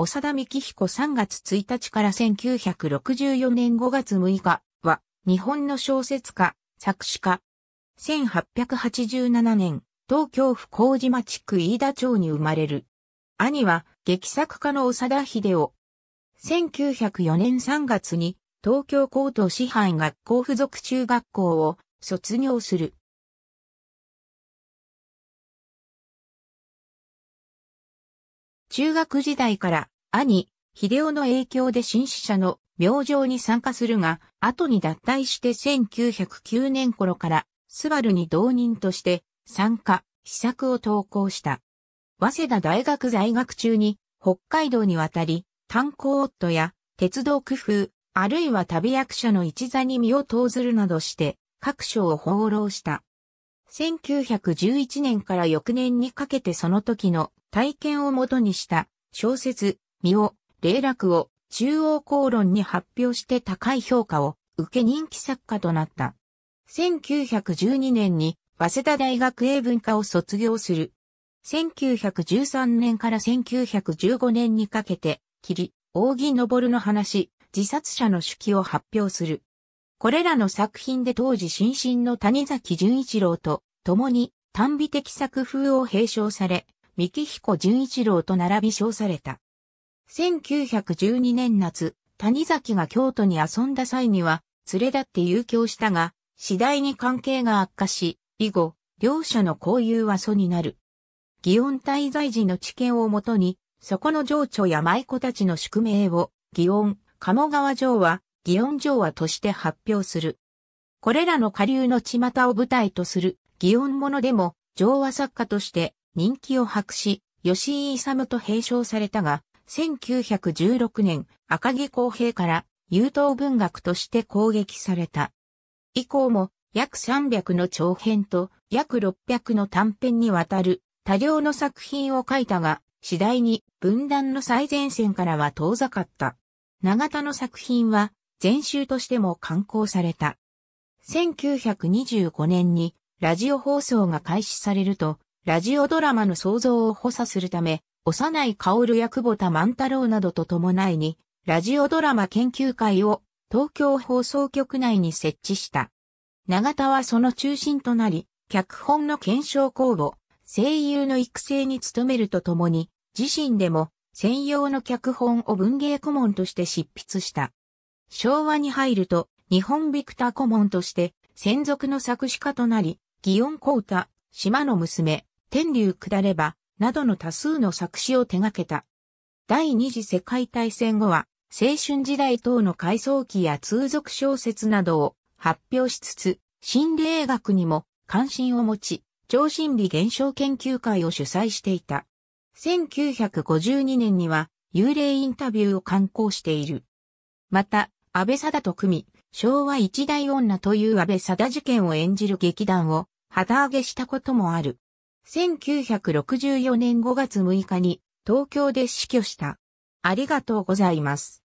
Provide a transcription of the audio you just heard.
長田幹彦3月1日から1964年5月6日は、日本の小説家、作詞家。1887年、東京府麹町区飯田町に生まれる。兄は、劇作家の長田秀夫。1904年3月に、東京高等師範学校附属中学校を卒業する。中学時代から兄、秀夫の影響で新使者の明星に参加するが、後に脱退して1909年頃からスバルに同人として参加、試作を投稿した。早稲田大学在学中に北海道に渡り、炭鉱夫や鉄道工夫、あるいは旅役者の一座に身を投ずるなどして各所を放浪した。1911年から翌年にかけてその時の体験をもとにした小説、身を、霊落を中央公論に発表して高い評価を受け人気作家となった。1912年に早稲田大学英文科を卒業する。1913年から1915年にかけて、霧、扇昇の話、自殺者の手記を発表する。これらの作品で当時新進の谷崎潤一郎と共に短美的作風を併唱され、三木彦純一郎と並び称された。1912年夏、谷崎が京都に遊んだ際には、連れ立って遊興したが、次第に関係が悪化し、以後、両者の交友は疎になる。祇園滞在時の知見をもとに、そこの情緒や舞妓たちの宿命を、祇園、鴨川城は、祇園城話として発表する。これらの下流の巷を舞台とする、祇園物でも、城話作家として人気を博し、吉井勇と並称されたが、1916年、赤木公平から優等文学として攻撃された。以降も約300の長編と約600の短編にわたる多量の作品を書いたが、次第に分断の最前線からは遠ざかった。長田の作品は全集としても刊行された。1925年にラジオ放送が開始されると、ラジオドラマの創造を補佐するため、幼い薫や久保田万太郎などと伴いに、ラジオドラマ研究会を東京放送局内に設置した。長田はその中心となり、脚本の検証公募、声優の育成に努めるとともに、自身でも専用の脚本を文芸顧問として執筆した。昭和に入ると、日本ビクター顧問として専属の作詞家となり、祇園光太、島の娘、天竜下れば、などの多数の作詞を手掛けた。第二次世界大戦後は、青春時代等の回想記や通俗小説などを発表しつつ、心霊学にも関心を持ち、超心理現象研究会を主催していた。1952年には幽霊インタビューを刊行している。また、安倍貞と組、昭和一大女という安倍貞事件を演じる劇団を旗揚げしたこともある。1964年5月6日に東京で死去した。ありがとうございます。